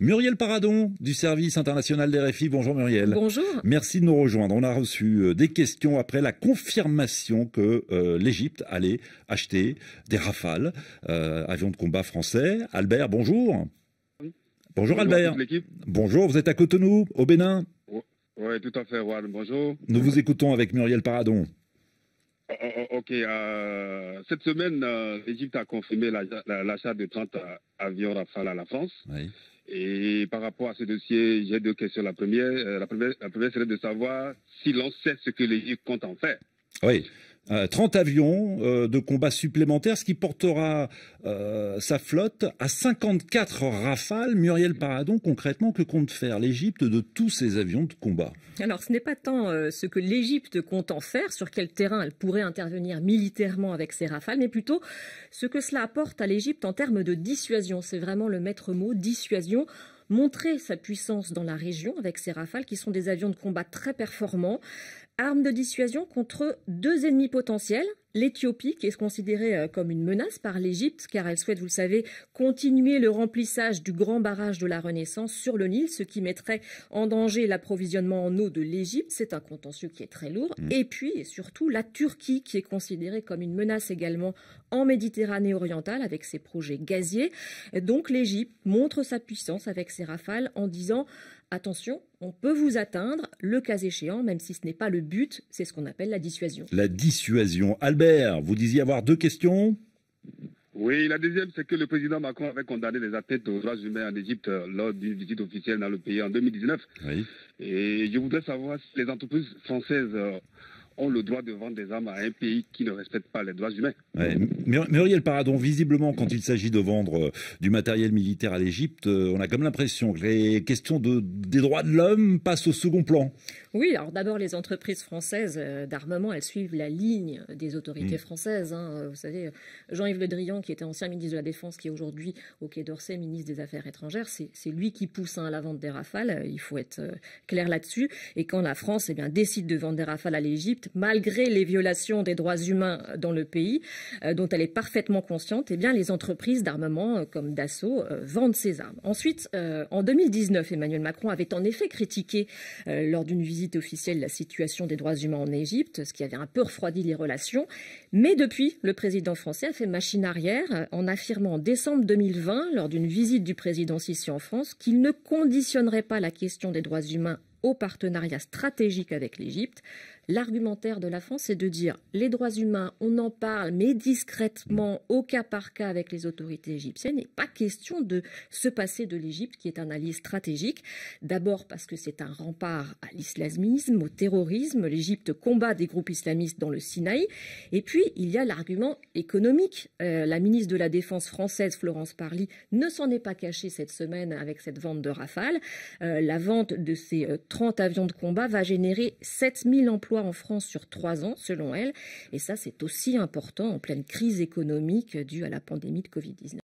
Muriel Paradon du service international des RFI. Bonjour Muriel. Bonjour. Merci de nous rejoindre. On a reçu euh, des questions après la confirmation que euh, l'Égypte allait acheter des Rafales, euh, avions de combat français. Albert, bonjour. Bonjour, Albert. Bonjour, vous êtes à Cotonou, au Bénin? Oui, tout à fait, Juan. Bonjour. Nous vous écoutons avec Muriel Paradon. Oh, ok. cette semaine, l'Égypte a confirmé l'achat de 30 avions Rafale à la France. Oui. Et par rapport à ce dossier, j'ai deux questions. La première, euh, la première, la première serait de savoir si l'on sait ce que l'Égypte compte en faire. Oui. 30 euh, avions euh, de combat supplémentaires, ce qui portera euh, sa flotte à 54 rafales. Muriel Paradon, concrètement, que compte faire l'Égypte de tous ces avions de combat? Alors, ce n'est pas tant ce que l'Égypte compte en faire, sur quel terrain elle pourrait intervenir militairement avec ces rafales, mais plutôt ce que cela apporte à l'Égypte en termes de dissuasion. C'est vraiment le maître mot, dissuasion montrer sa puissance dans la région avec ces rafales qui sont des avions de combat très performants, armes de dissuasion contre deux ennemis potentiels, l'Éthiopie qui est considérée euh, comme une menace par l'Égypte car elle souhaite, vous le savez, continuer le remplissage du grand barrage de la Renaissance sur le Nil, ce qui mettrait en danger l'approvisionnement en eau de l'Égypte. C'est un contentieux qui est très lourd. Mmh. Et puis, et surtout, la Turquie qui est considérée comme une menace également en Méditerranée orientale avec ses projets gaziers. Donc l'Égypte montre sa puissance avec ses rafales en disant attention, on peut vous atteindre, le cas échéant, même si ce n'est pas le but, c'est ce qu'on appelle la dissuasion. La dissuasion. Albert, vous disiez avoir deux questions oui, la deuxième, c'est que le président Macron avait condamné les atteintes aux droits humains en Égypte lors d'une visite officielle dans le pays en 2019. Oui. Et je voudrais savoir si les entreprises françaises euh, ont le droit de vendre des armes à un pays qui ne respecte pas les droits humains. Muriel Paradon, visiblement, quand il s'agit de vendre euh, du matériel militaire à l'Égypte, euh, on a comme l'impression que les questions de, des droits de l'homme passent au second plan. Oui, alors d'abord, les entreprises françaises euh, d'armement, elles suivent la ligne des autorités mm. françaises. Hein. Vous savez, Jean-Yves Le Drian, qui était ancien ministre de la Défense, qui est aujourd'hui au Quai d'Orsay ministre des Affaires étrangères, c'est lui qui pousse hein, à la vente des rafales. Il faut être clair là-dessus. Et quand la France eh bien, décide de vendre des rafales à l'Égypte, malgré les violations des droits humains dans le pays, euh, dont elle est parfaitement consciente, eh bien, les entreprises d'armement euh, comme Dassault euh, vendent ces armes. Ensuite, en 2019, Emmanuel Macron avait en effet critiqué lors d'une visite officielle la situation des droits humains en Égypte, ce qui avait un peu refroidi les relations. Mais depuis, le président français a fait machine arrière en affirmant en décembre 2020, lors d'une visite du président Sissi en France, qu'il ne conditionnerait pas la question des droits humains au partenariat stratégique avec l'Égypte. L'argumentaire de la France, c'est de dire les droits humains, on en parle, mais discrètement, au cas par cas avec les autorités égyptiennes. Et pas question de se passer de l'Égypte, qui est un allié stratégique. D'abord parce que c'est un rempart à l'islamisme, au terrorisme. L'Égypte combat des groupes islamistes dans le Sinaï. Et puis, il y a l'argument économique. Euh, la ministre de la Défense française, Florence Parly, ne s'en est pas cachée cette semaine avec cette vente de Rafale. Euh, la vente de ces 30 euh, avions de combat va générer 7000 en France sur trois ans, selon elle. Et ça, c'est aussi important en pleine crise économique due à la pandémie de Covid-19.